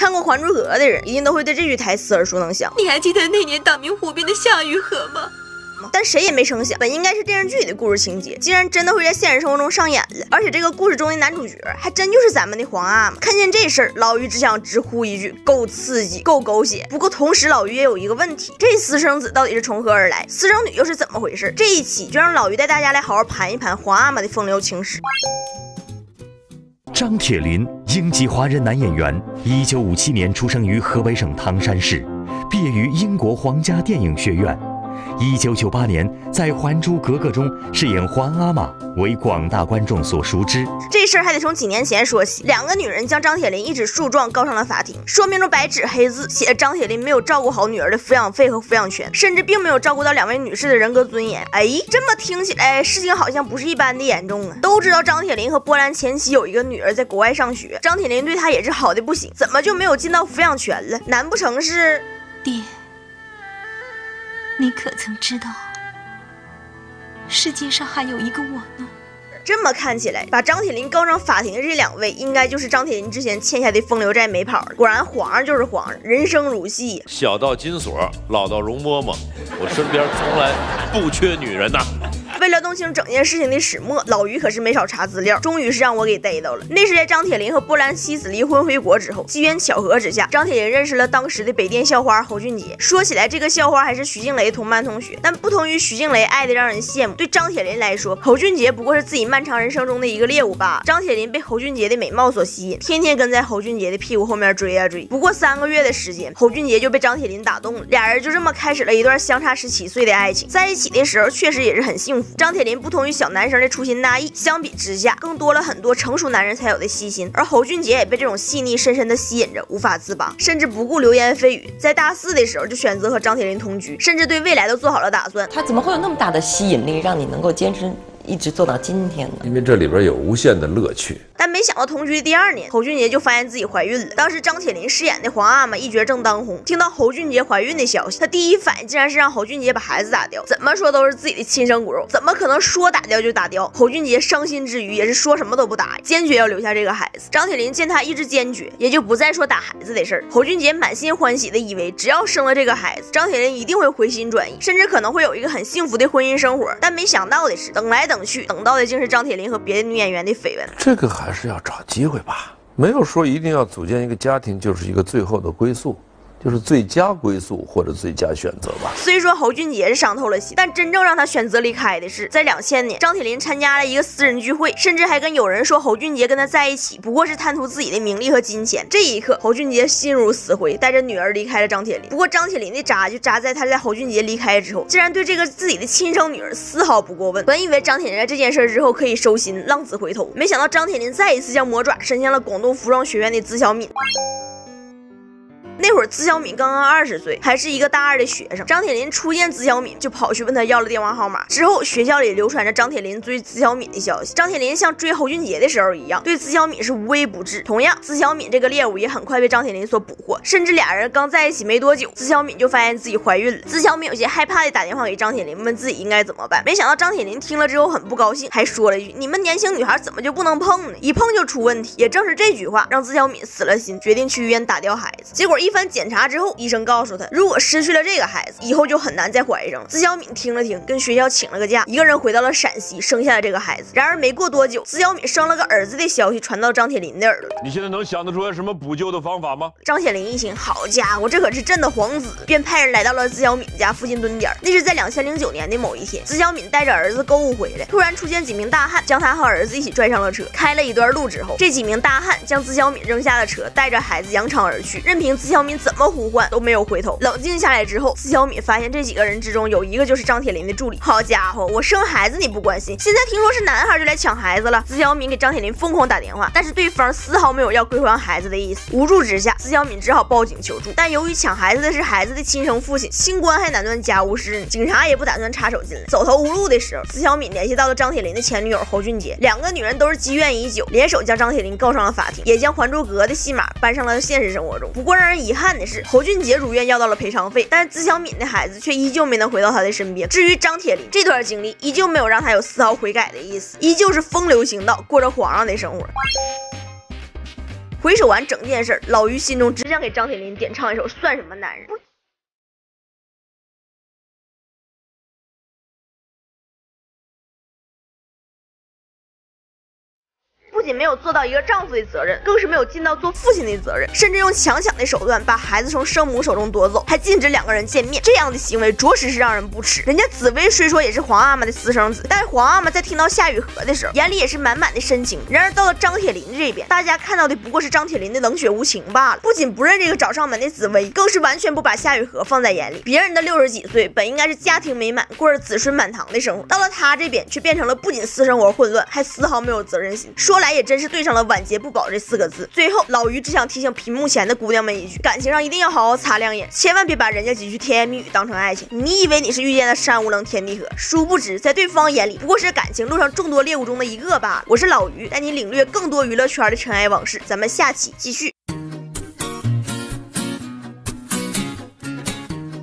看过《还珠格格》的人，一定都会对这句台词耳熟能详。你还记得那年大明湖边的夏雨荷吗？但谁也没成想，本应该是电视剧里的故事情节，竟然真的会在现实生活中上演了。而且这个故事中的男主角还真就是咱们的皇阿玛。看见这事儿，老于只想直呼一句：够刺激，够狗血。不过同时，老于也有一个问题：这私生子到底是从何而来？私生女又是怎么回事？这一期就让老于带大家来好好盘一盘皇阿玛的风流情史。张铁林，英籍华人男演员，一九五七年出生于河北省唐山市，毕业于英国皇家电影学院。一九九八年，在《还珠格格》中饰演皇阿玛，为广大观众所熟知。这事儿还得从几年前说起。两个女人将张铁林一纸诉状告上了法庭，说明着白纸黑字写着张铁林没有照顾好女儿的抚养费和抚养权，甚至并没有照顾到两位女士的人格尊严。哎，这么听起来，事情好像不是一般的严重啊！都知道张铁林和波兰前妻有一个女儿在国外上学，张铁林对她也是好的不行，怎么就没有尽到抚养权了？难不成是爹？你可曾知道，世界上还有一个我呢？这么看起来，把张铁林告上法庭的这两位，应该就是张铁林之前欠下的风流债没跑了。果然，皇上就是皇上，人生如戏。小到金锁，老到容嬷嬷，我身边从来不缺女人呐。为了弄清整件事情的始末，老于可是没少查资料，终于是让我给逮到了。那是在张铁林和波兰妻子离婚回国之后，机缘巧合之下，张铁林认识了当时的北电校花侯俊杰。说起来，这个校花还是徐静蕾同班同学，但不同于徐静蕾爱的让人羡慕，对张铁林来说，侯俊杰不过是自己漫长人生中的一个猎物罢了。张铁林被侯俊杰的美貌所吸引，天天跟在侯俊杰的屁股后面追啊追。不过三个月的时间，侯俊杰就被张铁林打动了，俩人就这么开始了一段相差十七岁的爱情。在一起的时候，确实也是很幸福。张铁林不同于小男生的粗心大意，相比之下，更多了很多成熟男人才有的细心。而侯俊杰也被这种细腻深深的吸引着，无法自拔，甚至不顾流言蜚语，在大四的时候就选择和张铁林同居，甚至对未来都做好了打算。他怎么会有那么大的吸引力，让你能够坚持？一直做到今天呢，因为这里边有无限的乐趣。但没想到同居第二年，侯俊杰就发现自己怀孕了。当时张铁林饰演的皇阿玛一角正当红，听到侯俊杰怀孕的消息，他第一反应竟然是让侯俊杰把孩子打掉。怎么说都是自己的亲生骨肉，怎么可能说打掉就打掉？侯俊杰伤心之余，也是说什么都不答应，坚决要留下这个孩子。张铁林见他意志坚决，也就不再说打孩子的事儿。侯俊杰满心欢喜的以为，只要生了这个孩子，张铁林一定会回心转意，甚至可能会有一个很幸福的婚姻生活。但没想到的是，等来等去，等到的竟是张铁林和别的女演员的绯闻。这个孩还是要找机会吧，没有说一定要组建一个家庭就是一个最后的归宿。就是最佳归宿或者最佳选择吧。虽说侯俊杰是伤透了心，但真正让他选择离开的是，在两千年，张铁林参加了一个私人聚会，甚至还跟有人说侯俊杰跟他在一起不过是贪图自己的名利和金钱。这一刻，侯俊杰心如死灰，带着女儿离开了张铁林。不过张铁林的渣就渣在他在侯俊杰离开之后，竟然对这个自己的亲生女儿丝毫不过问。本以为张铁林在这件事之后可以收心，浪子回头，没想到张铁林再一次将魔爪伸向了广东服装学院的资小敏。那会儿，资小敏刚刚二十岁，还是一个大二的学生。张铁林初见资小敏，就跑去问他要了电话号码。之后，学校里流传着张铁林追资小敏的消息。张铁林像追侯俊杰的时候一样，对资小敏是无微不至。同样，资小敏这个猎物也很快被张铁林所捕获。甚至俩人刚在一起没多久，资小敏就发现自己怀孕了。资小敏有些害怕的打电话给张铁林，问自己应该怎么办。没想到张铁林听了之后很不高兴，还说了一句：“你们年轻女孩怎么就不能碰呢？一碰就出问题。”也正是这句话，让资小敏死了心，决定去医院打掉孩子。结果一番检查之后，医生告诉他，如果失去了这个孩子，以后就很难再怀上了。资小敏听了听，跟学校请了个假，一个人回到了陕西，生下了这个孩子。然而没过多久，资小敏生了个儿子的消息传到张铁林的耳朵。你现在能想得出来什么补救的方法吗？张铁林一听，好家伙，这可是朕的皇子，便派人来到了资小敏家附近蹲点。那是在两千零九年的某一天，资小敏带着儿子购物回来，突然出现几名大汉，将他和儿子一起拽上了车。开了一段路之后，这几名大汉将资小敏扔下了车，带着孩子扬长而去，任凭资小小敏怎么呼唤都没有。回头冷静下来之后，司小敏发现这几个人之中有一个就是张铁林的助理。好家伙，我生孩子你不关心，现在听说是男孩就来抢孩子了。司小敏给张铁林疯狂打电话，但是对方丝毫没有要归还孩子的意思。无助之下，司小敏只好报警求助。但由于抢孩子的是孩子的亲生父亲，清官还难断家务事呢，警察也不打算插手进来。走投无路的时候，司小敏联系到了张铁林的前女友侯俊杰，两个女人都是积怨已久，联手将张铁林告上了法庭，也将《还珠格格》的戏码搬上了现实生活中。不过让人遗憾的是，侯俊杰如。愿要到了赔偿费，但是资小敏的孩子却依旧没能回到他的身边。至于张铁林，这段经历依旧没有让他有丝毫悔改的意思，依旧是风流行道，过着皇上的生活。回首完整件事，老于心中只想给张铁林点唱一首《算什么男人》。不仅没有做到一个丈夫的责任，更是没有尽到做父亲的责任，甚至用强抢的手段把孩子从生母手中夺走，还禁止两个人见面。这样的行为着实是让人不齿。人家紫薇虽说也是皇阿玛的私生子，但是皇阿玛在听到夏雨荷的时候，眼里也是满满的深情。然而到了张铁林这边，大家看到的不过是张铁林的冷血无情罢了。不仅不认这个找上门的紫薇，更是完全不把夏雨荷放在眼里。别人的六十几岁本应该是家庭美满，过着子孙满堂的生活，到了他这边却变成了不仅私生活混乱，还丝毫没有责任心。说来也真是对上了晚节不保这四个字。最后，老于只想提醒屏幕前的姑娘们一句：感情上一定要好好擦亮眼，千万别把人家几句甜言蜜语当成爱情。你以为你是遇见了山无棱天地合，殊不知在对方眼里不过是感情路上众多猎物中的一个罢了。我是老于，带你领略更多娱乐圈的尘埃往事。咱们下期继续。